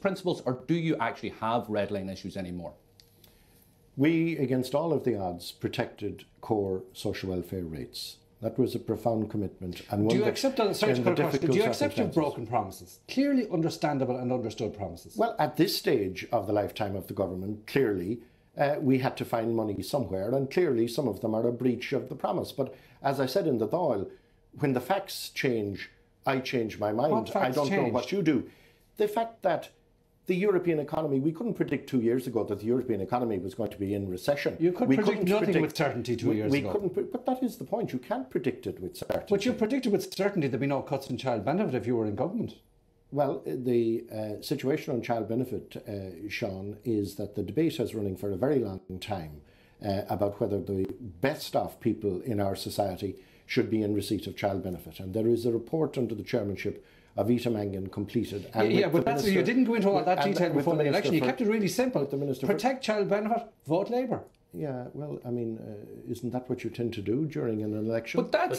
principles, or do you actually have red line issues anymore? We, against all of the odds, protected core social welfare rates. That was a profound commitment. And do you accept, that, sorry to do you accept your broken promises? Clearly understandable and understood promises. Well, at this stage of the lifetime of the government, clearly uh, we had to find money somewhere, and clearly some of them are a breach of the promise. But as I said in the Dáil, when the facts change, I change my mind. I don't changed? know what you do. The fact that the European economy, we couldn't predict two years ago that the European economy was going to be in recession. You could we predict nothing predict, with certainty two we, years we ago. Couldn't, but that is the point. You can't predict it with certainty. But you predicted with certainty there'd be no cuts in child benefit if you were in government. Well, the uh, situation on child benefit, uh, Sean, is that the debate is running for a very long time uh, about whether the best off people in our society should be in receipt of child benefit. And there is a report under the chairmanship of Ita Mangan completed. And yeah, but that's, minister, you didn't go into all that detail before the, the election. You kept it really simple. The minister Protect child benefit, vote Labour. Yeah, well, I mean, uh, isn't that what you tend to do during an election? But that's